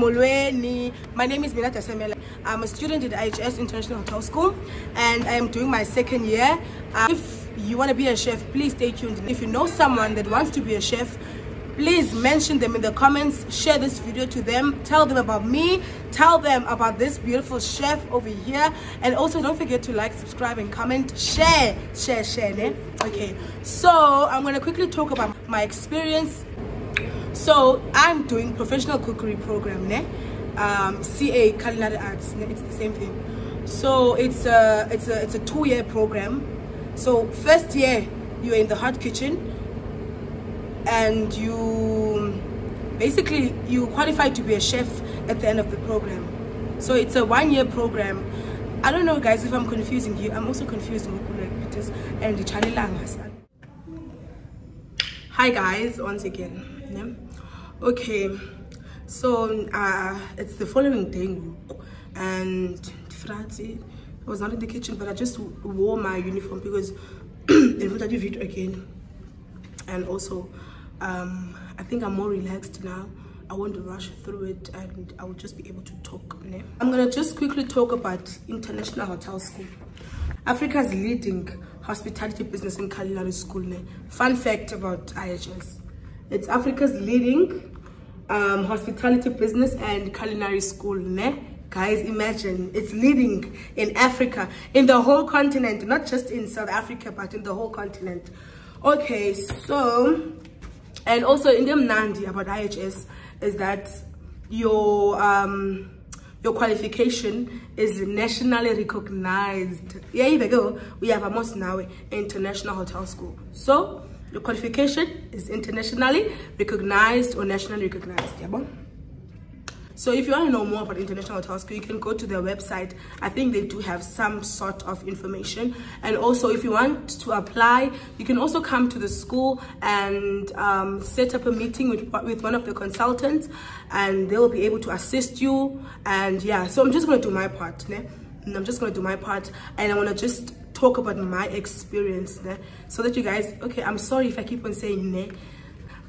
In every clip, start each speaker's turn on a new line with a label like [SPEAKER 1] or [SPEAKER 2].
[SPEAKER 1] Molweni. My name is Mila Desemela. I'm a student at IHS International Hotel School and I am doing my second year. Uh, if you want to be a chef, please stay tuned. If you know someone that wants to be a chef, please mention them in the comments share this video to them tell them about me tell them about this beautiful chef over here and also don't forget to like subscribe and comment share share share ne? okay so i'm going to quickly talk about my experience so i'm doing professional cookery program ne? um ca culinary arts ne? it's the same thing. So it's a it's a it's a two-year program. So first year you're in the hot kitchen and you basically you qualify to be a chef at the end of the program. So it's a one-year program. I don't know guys if i'm confusing you. I'm also confused because and the hi guys once again okay so uh it's the following day and friday i was not in the kitchen but i just wore my uniform because again and also um, I think I'm more relaxed now. I won't rush through it and I will just be able to talk. I'm gonna just quickly talk about International Hotel School. Africa's leading hospitality business and culinary school. Fun fact about IHS. It's Africa's leading um, hospitality business and culinary school. Ne? Guys, imagine it's leading in Africa, in the whole continent, not just in South Africa, but in the whole continent. Okay, so and also in the mnandi about ihs is that your um your qualification is nationally recognized yeah you go we have a most now international hotel school so your qualification is internationally recognized or nationally recognized yeah, so if you want to know more about International Hotel School, you can go to their website. I think they do have some sort of information. And also if you want to apply, you can also come to the school and um, set up a meeting with, with one of the consultants and they will be able to assist you. And yeah, so I'm just going to do my part. Ne? And I'm just going to do my part and I want to just talk about my experience ne? so that you guys, okay, I'm sorry if I keep on saying ne,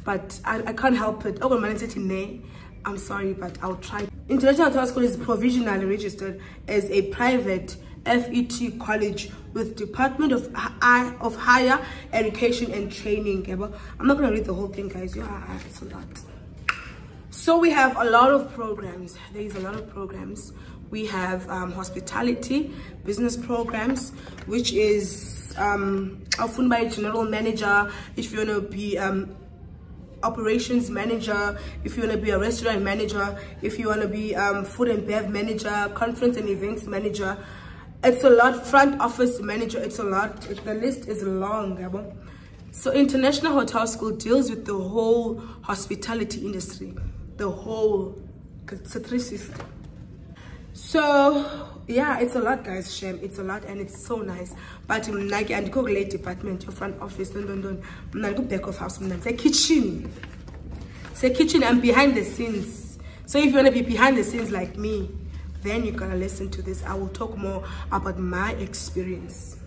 [SPEAKER 1] but I, I can't help it. Oh, my ne I'm sorry, but I'll try. International Hotel School is provisionally registered as a private FET college with Department of I of Higher Education and Training. I'm not gonna read the whole thing, guys. Yeah, it's a lot. So we have a lot of programs. There is a lot of programs. We have um, hospitality, business programs, which is um, often by general manager. If you wanna be um, operations manager, if you want to be a restaurant manager, if you want to be um, food and bev manager, conference and events manager, it's a lot, front office manager, it's a lot, the list is long. So International Hotel School deals with the whole hospitality industry, the whole, it's a 360. So yeah it's a lot guys shame it's a lot and it's so nice. But mna ke andikho kule department your front office don't don't mna back of house mna kitchen. Say kitchen i'm behind the scenes. So if you want to be behind the scenes like me then you're gonna listen to this. I will talk more about my experience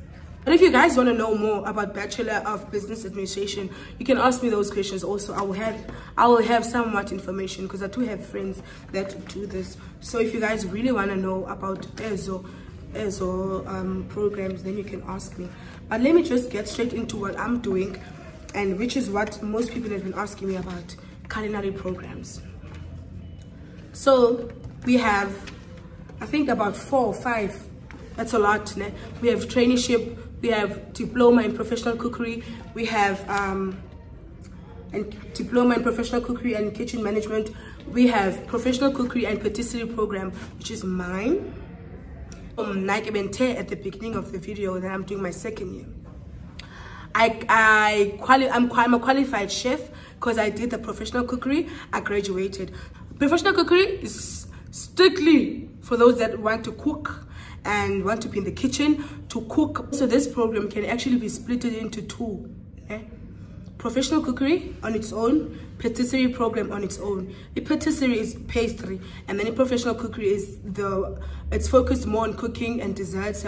[SPEAKER 1] and if you guys want to know more about Bachelor of Business Administration, you can ask me those questions also. I will have I will have somewhat information because I do have friends that do this. So if you guys really want to know about EZO, EZO um, programs, then you can ask me. But let me just get straight into what I'm doing and which is what most people have been asking me about culinary programs. So we have, I think about four or five that's a lot we have traineeship we have diploma in professional cookery we have um, and diploma in professional cookery and kitchen management we have professional cookery and patisserie program which is mine. Um, like I at the beginning of the video that I'm doing my second year. I, I quali I'm, I'm a qualified chef because I did the professional cookery. I graduated. Professional cookery is strictly for those that want to cook and want to be in the kitchen to cook. So this program can actually be split into two. Eh? Professional cookery on its own, patisserie program on its own. The patisserie is pastry and then the professional cookery is the, it's focused more on cooking and desserts,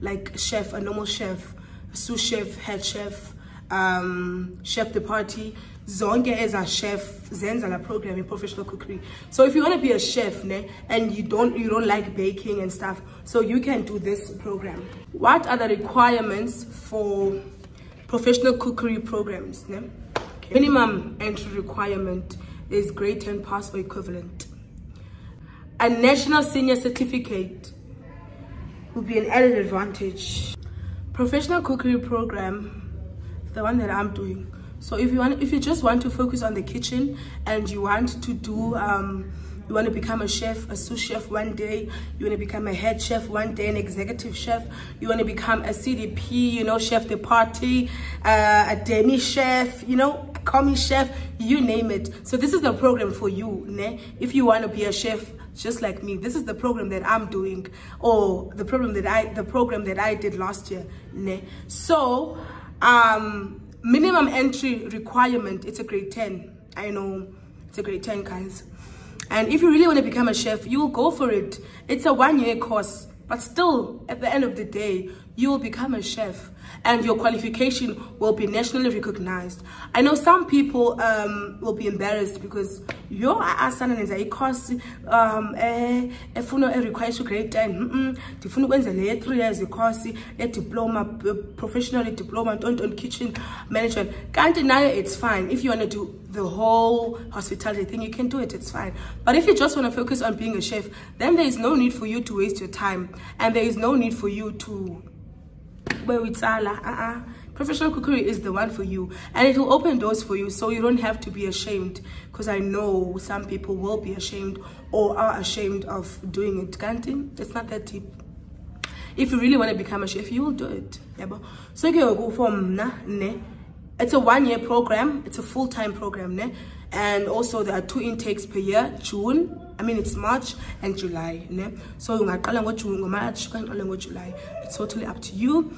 [SPEAKER 1] like chef, a normal chef, sous chef, head chef, um chef de partie. Zonke as a chef zenza la program in professional cookery. So if you want to be a chef ne, and you don't you don't like baking and stuff so you can do this program. What are the requirements for professional cookery programs ne? Okay. minimum entry requirement is grade 10 pass or equivalent. A national senior certificate would be an added advantage. Professional cookery program the one that i'm doing so if you want if you just want to focus on the kitchen and you want to do um, you want to become a chef a sous chef one day you want to become a head chef one day an executive chef you want to become a cdp you know chef de partie uh, a demi chef you know a commis chef you name it so this is the program for you ne? if you want to be a chef just like me this is the program that i'm doing or the program that i the program that i did last year ne? so um minimum entry requirement it's a grade 10 i know it's a grade 10 guys. And if you really want to become a chef you will go for it. It's a one-year course but still at the end of the day you will become a chef and your qualification will be nationally recognized. I know some people um, will be embarrassed because yo asana nenza i-course um eh efuna requires grade 10 ndifuna ukwenza le 3 years i-course diploma professional diploma on kitchen management. Kanti nayo it's fine. If you want to do the whole hospitality thing you can do it it's fine. But if you just want to focus on being a chef then there is no need for you to waste your time and there is no need for you to where we uh-uh. professional cookery is the one for you and it will open doors for you so you don't have to be ashamed because i know some people will be ashamed or are ashamed of doing it. Can't it's not that deep. If you really want to become a chef you will do it. Yeah so you go from ne it's a one-year program it's a full-time program ne and also there are two intakes per year june i mean it's march and july ne? So ngojune ngomarch okanye ngojuly it's totally up to you.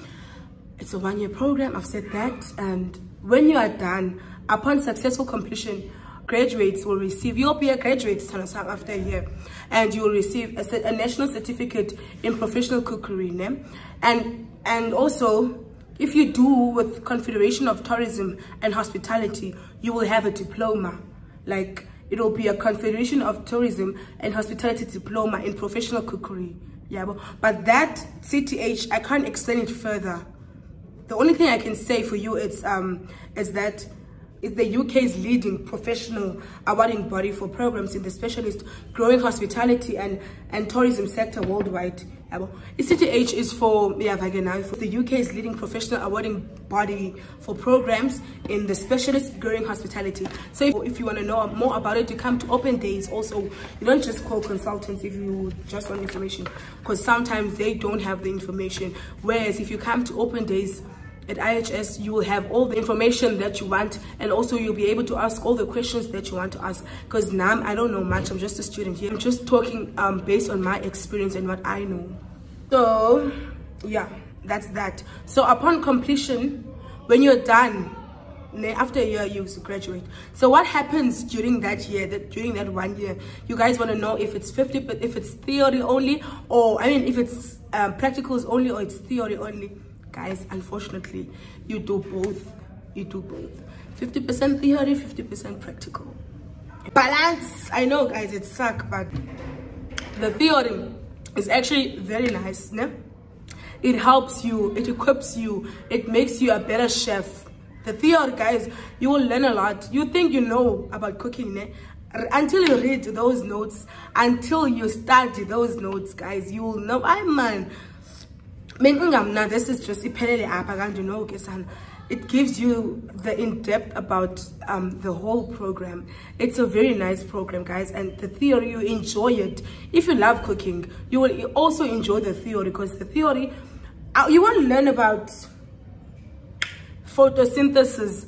[SPEAKER 1] It's a one-year program. I've said that. And when you are done upon successful completion graduates will receive you'll be a graduate after a year and you will receive a, a national certificate in professional cookery ne? and and also if you do with confederation of tourism and hospitality you will have a diploma. Like it will be a confederation of tourism and hospitality diploma in professional cookery. Yeah but that cth i can't explain it further. The only thing i can say for you is um is that it's the UK's leading professional awarding body for programs in the specialist growing hospitality and, and tourism sector worldwide. ECTH is for, yeah, for the UK's leading professional awarding body for programs in the specialist growing hospitality. So if, if you want to know more about it, you come to open days also. You don't just call consultants if you just want information because sometimes they don't have the information. Whereas if you come to open days, at IHS, you will have all the information that you want and also you'll be able to ask all the questions that you want to ask. Because now I don't know much, I'm just a student here. I'm just talking um, based on my experience and what I know. So, yeah, that's that. So upon completion, when you're done, after a year you graduate so what happens during that year that during that one year you guys want to know if it's 50 but if it's theory only or i mean if it's um, practicals only or it's theory only guys unfortunately you do both. You do both. 50 percent theory 50 percent practical. Balance. I know guys it suck but the theory is actually very nice ne? it helps you. It equips you. It makes you a better chef. The theory guys you will learn a lot. You think you know about cooking ne? until you read those notes until you study those notes guys you will know. I man this is just iphelele apha kanti no it gives you the in-depth about um, the whole program. It's a very nice program guys and the theory you enjoy it. If you love cooking you will also enjoy the theory because the theory uh, you want to learn about photosynthesis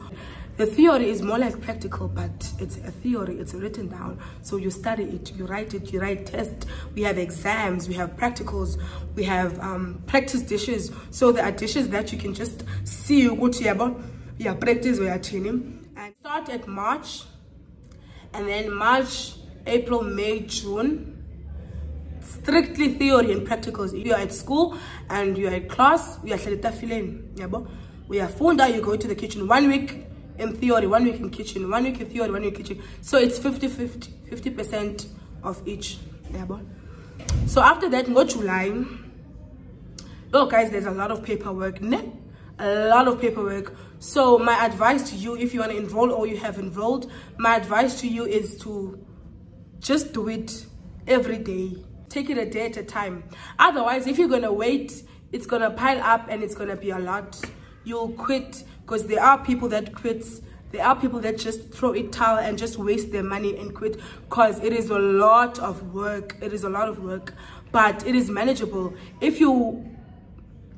[SPEAKER 1] the theory is more like practical but it's a theory it's written down. So you study it you write it you write tests we have exams we have practicals we have um, practice dishes. So there are dishes that you can just see ukuthi yabo yeah practice uyathini and start at march and then march april may june. Strictly theory and practicals. You're at school and you're in class, we are at class uyahlala etafileni yabo uyafunda you go to the kitchen one week in theory one week in kitchen one week in theory one week in kitchen. So it's 50 50 50 percent of each so after that go july oh guys there's a lot of paperwork ne? a lot of paperwork. So my advice to you if you want to enroll or you have enrolled my advice to you is to just do it every day. Take it a day at a time. Otherwise if you're gonna wait it's gonna pile up and it's gonna be a lot you'll quit because there are people that quit there are people that just throw it towel and just waste their money and quit because it is a lot of work it is a lot of work but it is manageable. If you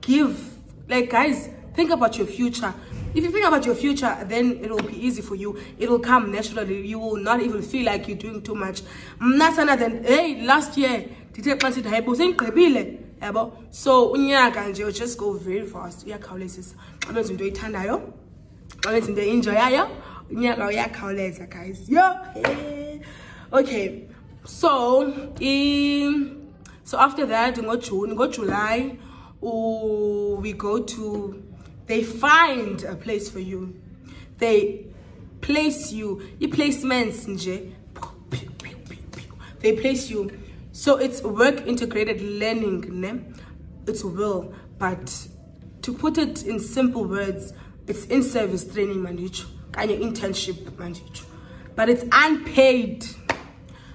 [SPEAKER 1] give like guys think about your future. If you think about your future then it will be easy for you. It will come naturally. You will not even feel like you're doing too much. Mna than hey last year ndithe xa sithi hayibo sengigqibile yabo? So unyaka nje just go very fast. Uyakhawulezisa. Xa benza into oyithandayo xa benza into enjoyayo unyaka uyakhawuleza guys. Yo okay. So so after that ngojune ngojuly we go to they find a place for you. They place you i-placements nje they place you so it's work integrated learning ne? it's will but to put it in simple words it's in-service training mandicho kanye internship mandicho but it's unpaid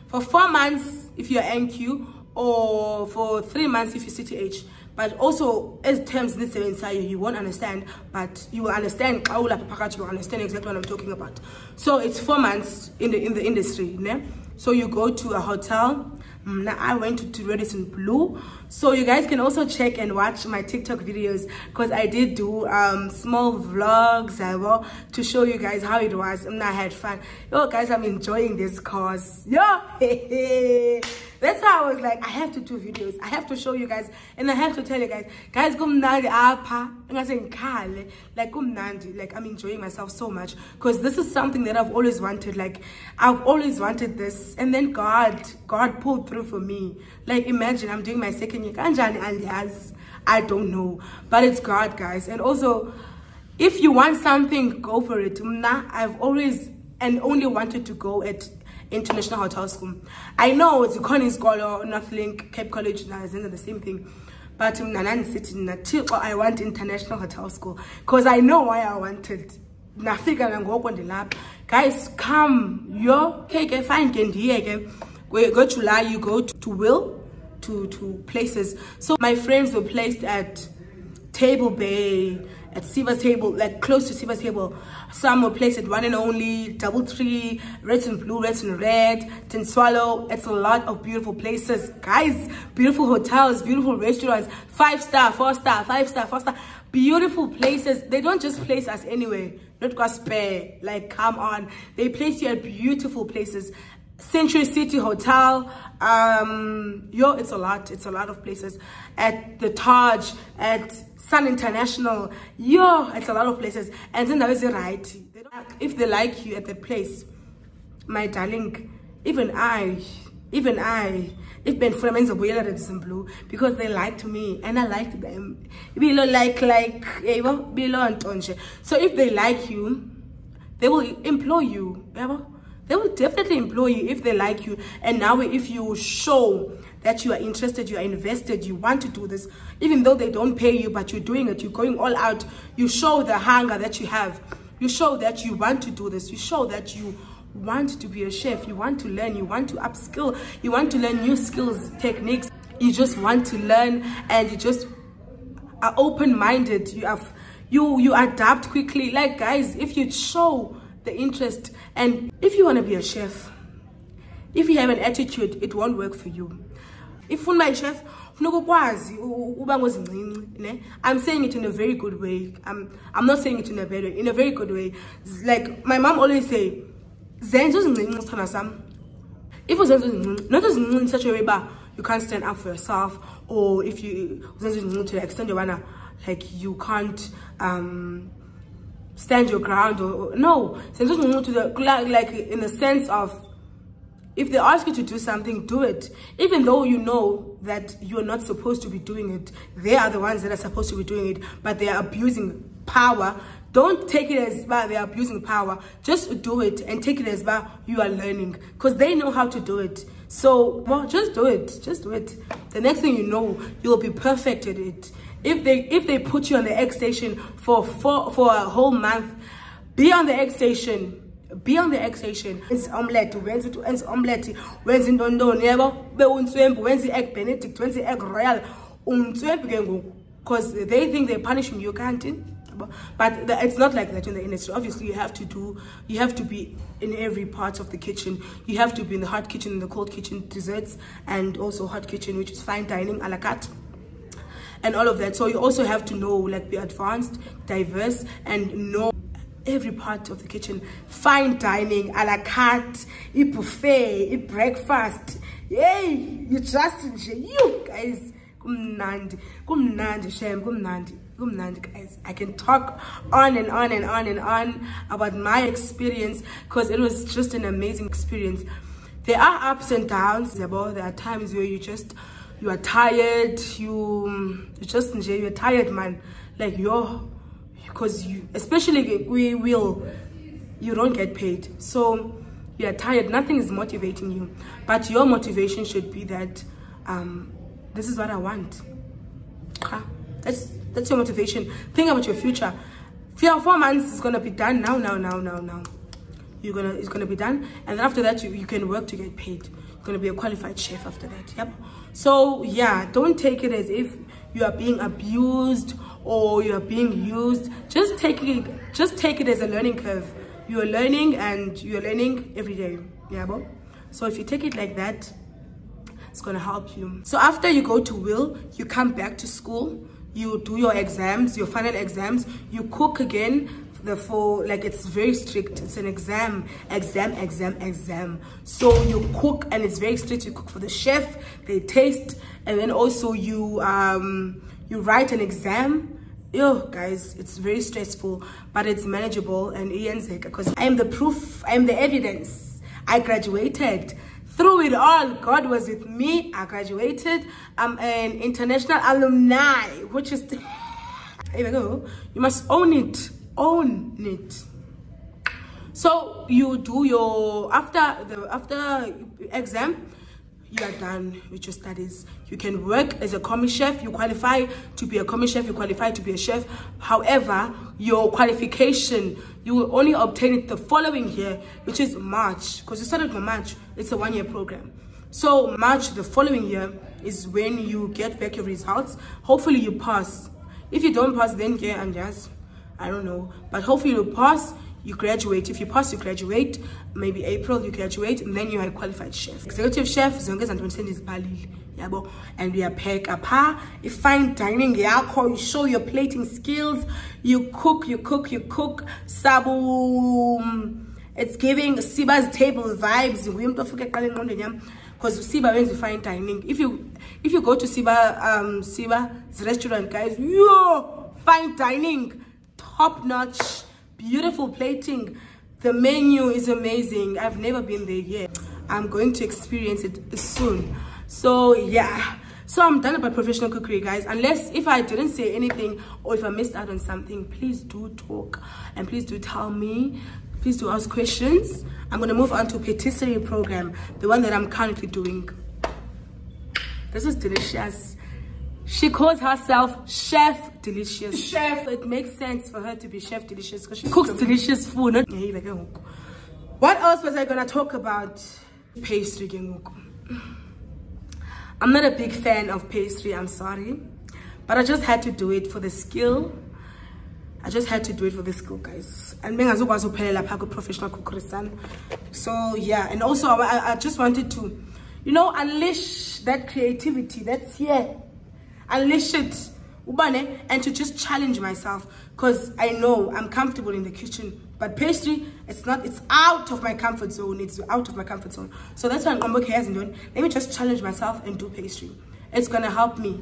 [SPEAKER 1] for four months if you're nq or for three months if you're cth but also as terms this inside you you won't understand but you will understand you will understand exactly what i'm talking about so it's four months in the in the industry ne? so you go to a hotel Mm, now i went to, to radisson blu. So you guys can also check and watch my tiktok videos because i did do um small vlogs uh, will, to show you guys how it was. And i had fun. Yo guys i'm enjoying this course yo that's why i was like i have to do videos. I have to show you guys. And i have to tell you guys guys kumnandi apha. Ngikhale. Like kumnandi like i'm enjoying myself so much. Because this is something that i've always wanted. Like i've always wanted this. And then god god pulled through for me. Like imagine i'm doing my second year. Kanjani andiyazi? I don't know. But it's god guys. And also if you want something go for it. I've always and only wanted to go at international hotel school. I know it's ikhona isikolo northlink cape college now zenza the same thing. But mna nandisithi nathixo i want international hotel school. Because i know why i wanted. Nafika nangoko ndilapha. Guys come yo okay ke fine ke ngojuly you go to, lah, you go to will to to places. So my friends were placed at table bay at Siba's table, like close to Siba's table. Some were placed at one and only, double tree, red and blue, red and red, Tintswalo. It's a lot of beautiful places. Guys, beautiful hotels, beautiful restaurants, five star, four star, five star, four star. Beautiful places. They don't just place us anywhere. Not go spare. Like, come on. They place you at beautiful places. Century City Hotel. Um, yo, it's a lot. It's a lot of places. At the Taj, at Sun International. Yo, it's a lot of places. And then there is a right. If they like you at the place, my darling, even I, even I, if Ben Fremen's a wheeler some blue because they liked me and I liked them. Below like like below So if they like you, they will employ you. They will definitely employ you if they like you. And now if you show that you are interested, you are invested, you want to do this, even though they don't pay you, but you're doing it, you're going all out, you show the hunger that you have. You show that you want to do this. You show that you want to be a chef. You want to learn. You want to upskill. You want to learn new skills, techniques. You just want to learn and you just are open-minded. You have you you adapt quickly. Like guys, if you show the interest. And if you want to be a chef, if you have an attitude, it won't work for you. If you my chef i'm saying it in a very good way. I'm i'm not saying it in a bad way in a very good way. Like my mom always say if not uzincinci in such a way uba you can't stand up for yourself or if you to the extent yobana like you can't um stand your ground or, no. To the like in the sense of if they ask you to do something, do it. Even though you know that you're not supposed to be doing it, they are the ones that are supposed to be doing it, but they are abusing power. Don't take it as bad they're abusing power. Just do it and take it as bad you are learning. Because they know how to do it. So well just do it. Just do it. The next thing you know you'll be perfect at it if they if they put you on the egg station for for for a whole month be on the egg station. Be on the egg station. Wenza omelette wenza ukuthi wenza omelette wenza intondoni yebo? Bewunswembu wenza i-egg benedict wenza i-egg royal. Unswembu because they think they're punishing you can't eh? but it's not like that in the industry. Obviously you have to do you have to be in every part of the kitchen. You have to be in the hot kitchen in the cold kitchen desserts and also hot kitchen which is fine dining a la carte and all of that. So you also have to know like be advanced diverse and know every part of the kitchen. Fine dining a la carte a buffet a breakfast. Yay you trust just you guys. Kumnandi kumnandi kumnandi kumnandi guys. I can talk on and on and on and on about my experience because it was just an amazing experience. There are ups and downs there are times where you just you are tired you, you just you're tired man. Like you're because you especially we will you don't get paid. So you're tired. Nothing is motivating you. But your motivation should be that um this is what i want. Okay? that's that's your motivation. Think about your future. Three or four months is gonna be done. Now now now now now. You're gonna it's gonna be done. And after that you, you can work to get paid. You're gonna be a qualified chef after that. Yep so yeah don't take it as if you are being abused or you're being used. Just take it just take it as a learning curve. You're learning and you're learning every day. Yeah bro? so if you take it like that it's gonna help you. So after you go to will you come back to school. You do your exams your final exams. You cook again the for like it's very strict. It's an exam exam exam exam. So you cook and it's very strict. You cook for the chef they taste and then also you um you write an exam. Yo guys it's very stressful but it's manageable. And because i am the proof i am the evidence. I graduated. Through it all god was with me. I graduated. I'm an international alumni which is there we go. You must own it own it. So you do your after the after exam you are done with your studies. You can work as a commis chef. You qualify to be a commis chef. You qualify to be a chef. However your qualification you will only obtain it the following year which is march because you started from march. It's a one-year program. So march the following year is when you get back your results. Hopefully you pass. If you don't pass then yeah and just i don't know. But hopefully you pass you graduate. If you pass you graduate. Maybe april you graduate and then you're a qualified chef. Executive chef izinto nditheni ndizibhalile yabo? And we are uyapheka pha i-fine dining yakho. You show your plating skills. You cook you cook you cook. Sabu it's giving siba's table vibes. Nguye umntu ofika eqala engqondweni yam because siba wenza i-fine dining. If you if you go to siba um siba's restaurant guys yo fine dining top notch beautiful plating. The menu is amazing. I've never been there yet. I'm going to experience it soon. So yeah. So i'm done about professional cookery guys. Unless if i didn't say anything or if i missed out on something please do talk and please do tell me. Please do ask questions. I'm going to move on to patisserie program the one that i'm currently doing. This is delicious. She calls herself Chef Delicious. Chef. It makes sense for her to be Chef Delicious because she cooks delicious food. What else was I gonna talk about? Pastry. I'm not a big fan of pastry, I'm sorry. But I just had to do it for the skill. I just had to do it for the skill, guys. And being as well as a professional cookery son. So yeah, and also I, I just wanted to, you know, unleash that creativity that's here unleash it ubane and to just challenge myself because i know i'm comfortable in the kitchen but pastry it's not it's out of my comfort zone it's out of my comfort zone. So that's why i'm okay as let me just challenge myself and do pastry. It's gonna help me.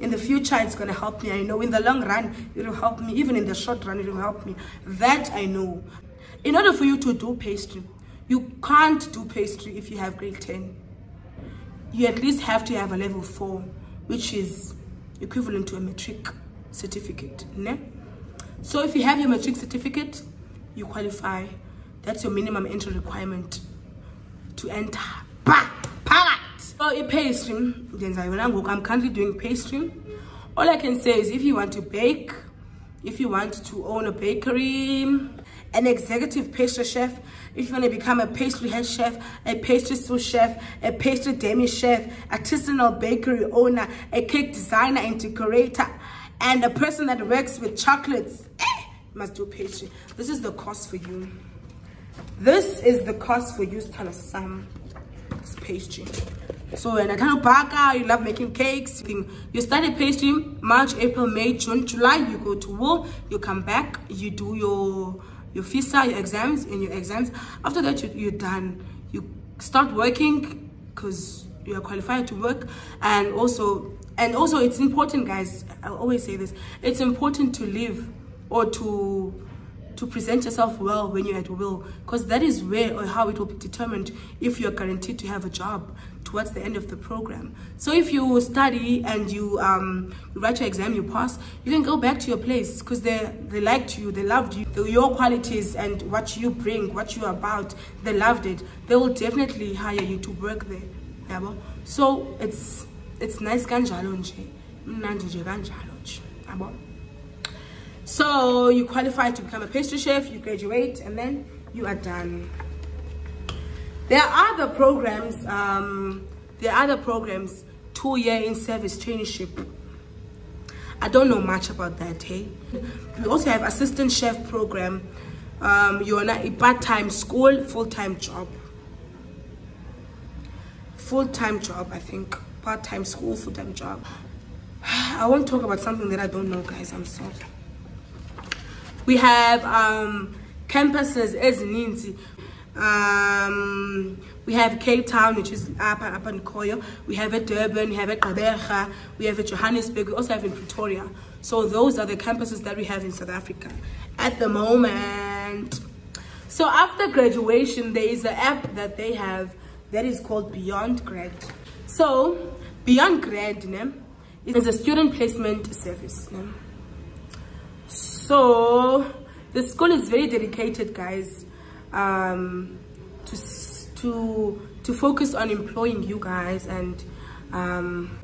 [SPEAKER 1] In the future it's gonna help me i know. In the long run it will help me. Even in the short run it will help me. That i know. In order for you to do pastry you can't do pastry if you have grade 10 you at least have to have a level 4 which is equivalent to a matric certificate ne? So if you have your matric certificate, you qualify. That's your minimum entry requirement to enter. So a pastry, I'm currently doing pastry. All I can say is if you want to bake, if you want to own a bakery, an executive pastry chef, if you want to become a pastry head chef, a pastry sous chef, a pastry demi chef, artisanal bakery owner, a cake designer and decorator, and a person that works with chocolates, eh, must do pastry. This is the cost for you. This is the cost for you, Stella Sam. It's pastry. So when I kind of baka, you love making cakes. You study pastry March, April, May, June, July. You go to war, You come back. You do your your FISA, your exams, and your exams. After that, you, you're done. You start working because you are qualified to work, and also and also it's important, guys. I always say this. It's important to live or to to present yourself well when you're at will because that is where or how it will be determined if you're guaranteed to have a job towards the end of the program. So if you study and you um write your exam you pass you can go back to your place because they they liked you they loved you. Your qualities and what you bring what you're about they loved it. They will definitely hire you to work there yeah, so it's it's nice kanjalo nje mnandi nje kanjalo nje yabo so you qualify to become a pastry chef, you graduate, and then you are done. There are other programs, um, there are other programs, two-year in-service traineeship. I don't know much about that, hey? We also have assistant chef program. Um, you're not a part-time school, full-time job. Full-time job, I think. Part-time school, full-time job. I won't talk about something that I don't know, guys. I'm sorry we have um, campuses ezininzi um, we have Cape Town, which is up, up in Koyo. We have at Durban, we have at Gqeberha, we have at Johannesburg, we also have in Pretoria. So those are the campuses that we have in South Africa at the moment. So after graduation, there is an app that they have that is called Beyond Grad. So Beyond Grad né, is a student placement service. So the school is very dedicated guys um, to to to focus on employing you guys and um,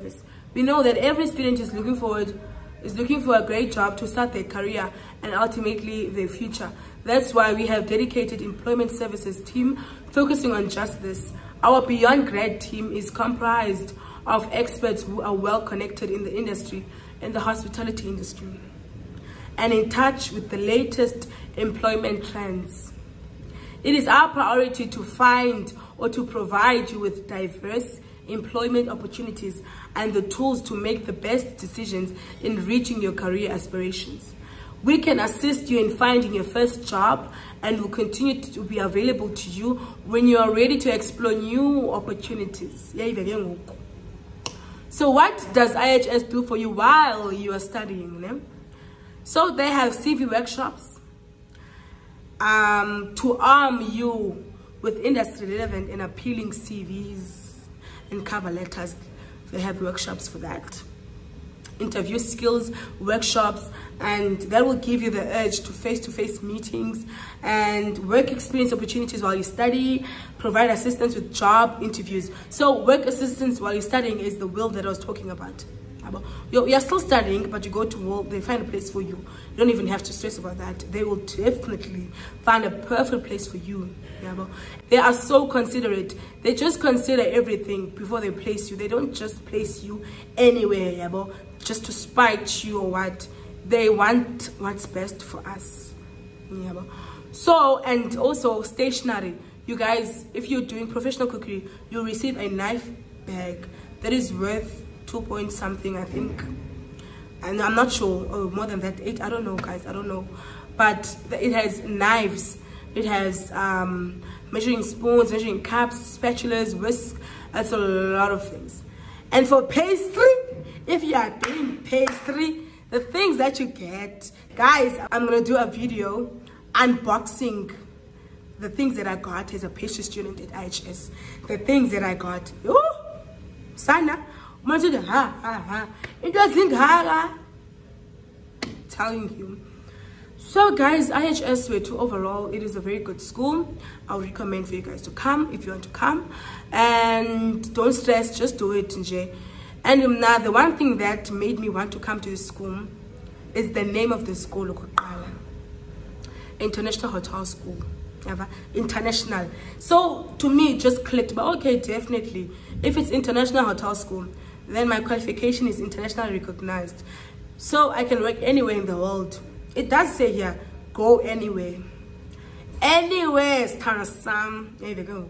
[SPEAKER 1] we know that every student is looking forward is looking for a great job to start their career and ultimately their future. That's why we have dedicated employment services team focusing on just this. Our beyond grad team is comprised of experts who are well connected in the industry in the hospitality industry and in touch with the latest employment trends. It is our priority to find or to provide you with diverse employment opportunities and the tools to make the best decisions in reaching your career aspirations. We can assist you in finding your first job and will continue to be available to you when you are ready to explore new opportunities. So what does IHS do for you while you are studying? So they have CV workshops um, to arm you with industry relevant and appealing CVs and cover letters. They have workshops for that. Interview skills workshops and that will give you the urge to face-to-face -face meetings and work experience opportunities while you study, provide assistance with job interviews. So work assistance while you're studying is the will that I was talking about you're, you're still studying but you go to work they find a place for you. You don't even have to stress about that. They will definitely find a perfect place for you they are so considerate. They just consider everything before they place you. They don't just place you anywhere just to spite you or what. They want what's best for us so and also stationery. You guys if you're doing professional cookery you'll receive a knife bag that is worth two point something i think. And i'm not sure oh more than that eight i don't know guys i don't know. But it has knives it has um, measuring spoons measuring cups spatulas whisks that's a lot of things. And for pastry if you are doing pastry the things that you get guys i'm gonna do a video unboxing the things that i got as a pastry student at ihs the things that i got oh sana manje ha ha ha. Into ezingaka telling you. So guys ihs two overall it is a very good school. I would recommend for you guys to come if you want to come. And don't stress just do it nje. And now the one thing that made me want to come to this school is the name of the school international hotel school. International. So to me just clicked. But okay definitely. If it's international hotel school then my qualification is internationally recognized. So i can work anywhere in the world. It does say here go anywhere. Anywhere Sam. there you go.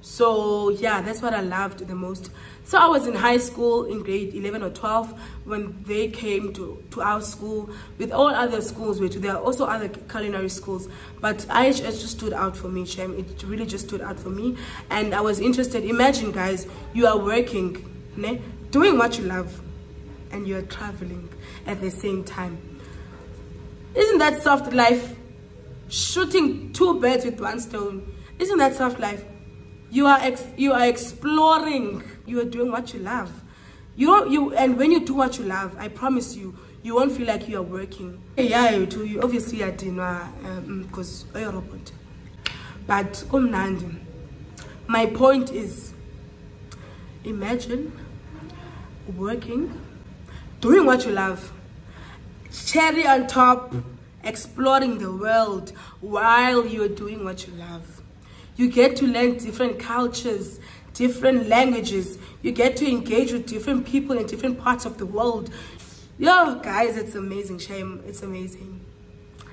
[SPEAKER 1] So yeah that's what i loved the most. So i was in high school in grade 11 or 12 when they came to to our school with all other schools which there are also other culinary schools. But ihs just stood out for me Shem. it really just stood out for me. And i was interested. Imagine guys you are working ne, doing what you love and you're traveling at the same time. Isn't that soft life? Shooting two birds with one stone. Isn't that soft life? You are you are exploring. You are doing what you love. You you and when you do what you love i promise you you won't feel like you are working. Yeah you do. You obviously are dinner because um, you're a robot. But umnandi my point is imagine working doing what you love cherry on top exploring the world while you're doing what you love you get to learn different cultures, different languages. You get to engage with different people in different parts of the world. Yo, guys, it's amazing, Shame. It's amazing.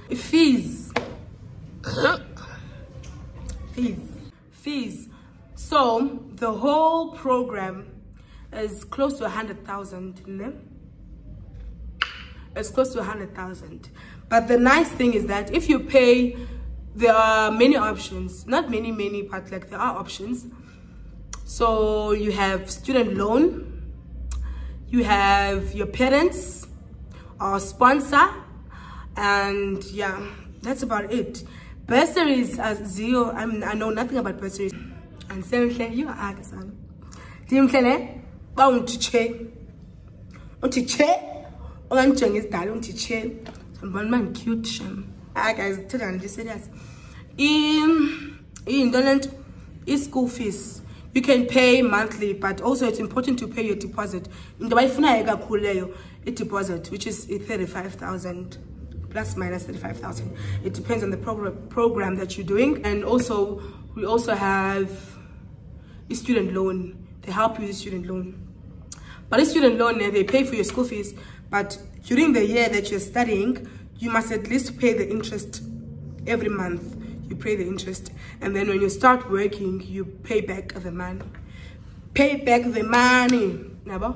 [SPEAKER 1] Fees. fees. Fees. So, the whole program is close to a 100,000. It's close to a 100,000. But the nice thing is that if you pay there are many options. Not many many but like there are options. So you have student loan you have your parents or sponsor and yeah that's about it. Bursaries are zero. I mean i know nothing about bursaries. And seven you are artisan ndimhle ba ungithi che uthi che ongangijenge isidala ngibona uma ngicute shem hayi guys thethana nje serious. Into lento i-school fees you can pay monthly but also it's important to pay your deposit. Into abayifunayo kakhulu leyo i-deposit which is i-35 000 plus minus 35,000 it depends on the program program that you're doing and also we also have a student loan they help you with student loan. But a student loan they pay for your school fees but during the year that you're studying you must at least pay the interest every month. You pay the interest and then when you start working you pay back the money. Pay back the money never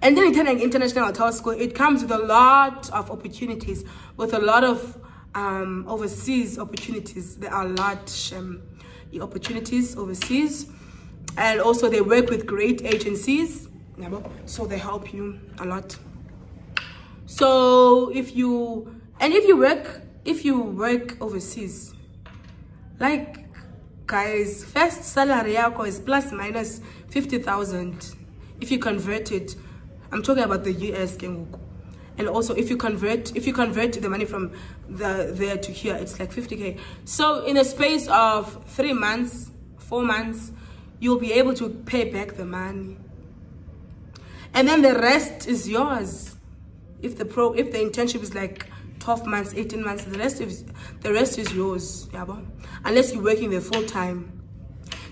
[SPEAKER 1] and then in international hotel school it comes with a lot of opportunities with a lot of um, overseas opportunities. There are a lot um, opportunities overseas and also they work with great agencies. So they help you a lot. So if you and if you work if you work overseas like guys first salary is plus minus 50,000 if you convert it. I'm talking about the us and also if you convert if you convert the money from the there to here it's like 50k so in a space of three months four months you'll be able to pay back the money. And then the rest is yours. If the pro if the internship is like 12 months 18 months the rest is the rest is yours yeah unless you're working there full time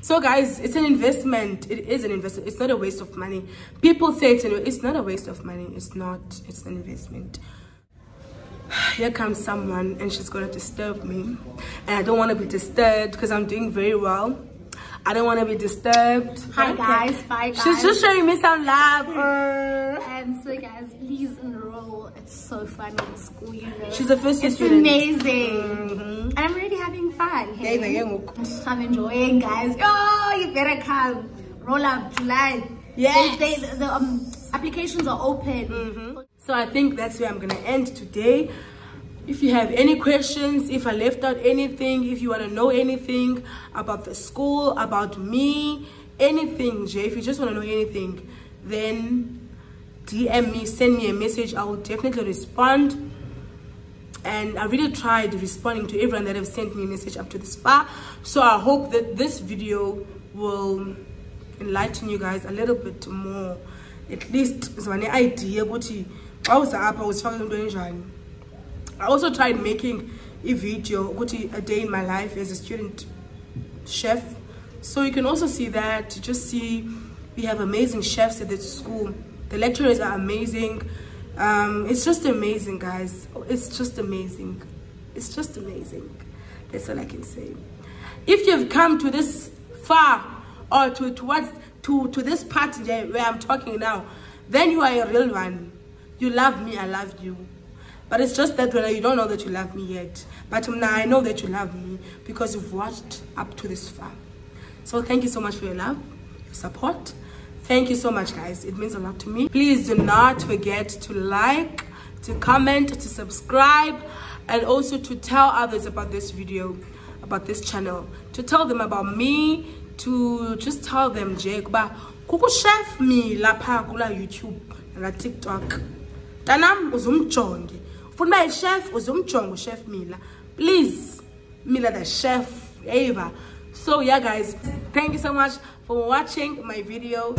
[SPEAKER 1] so guys it's an investment. It is an investment it's not a waste of money. People say it's, an, it's not a waste of money. It's not it's an investment. Here comes someone and she's gonna disturb me. And i don't want to be disturbed because i'm doing very well I don't want to be disturbed.
[SPEAKER 2] Hi guys, bye guys.
[SPEAKER 1] She's just showing me some love.
[SPEAKER 2] and so guys, please enroll. It's so fun in school, you know.
[SPEAKER 1] She's a first year
[SPEAKER 2] it's
[SPEAKER 1] student.
[SPEAKER 2] amazing. Mm -hmm. And I'm really having fun. Hey? I'm enjoying guys. Oh, you better come. Roll up July.
[SPEAKER 1] Yeah.
[SPEAKER 2] They, they, the um, applications are open.
[SPEAKER 1] Mm -hmm. So I think that's where I'm gonna end today if you have any questions if i left out anything if you want to know anything about the school about me anything jay if you just want to know anything then dm me send me a message. I will definitely respond. And i really tried responding to everyone that have sent me a message up to this far. So i hope that this video will enlighten you guys a little bit more. At least an idea ukuthi xa uza apha uzifaka into enjani i also tried making a video a day in my life as a student chef. So you can also see that just see we have amazing chefs at this school. The lecturers are amazing. Um, it's just amazing guys. It's just amazing. It's just amazing. That's all i can say. If you've come to this far or to towards to to this part where i'm talking now then you are a real one. You love me i love you but it's just that you don't know that you love me yet. But now i know that you love me because you've watched up to this far. So thank you so much for your love your support. Thank you so much guys. It means a lot to me. Please do not forget to like to comment to subscribe and also to tell others about this video about this channel. To tell them about me to just tell them Jake kuba kuku chef me lapha kula youtube na tiktok. Tanam uzumjongi ufuna uba chef uzumjonga chef mila. Please mila the chef ava so yeah guys thank you so much for watching my video